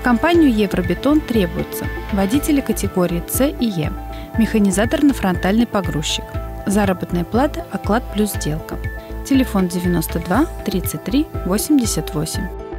В компанию «Евробетон» требуются водители категории С и Е, механизатор на фронтальный погрузчик, заработная плата, оклад плюс сделка. Телефон 92 33 88.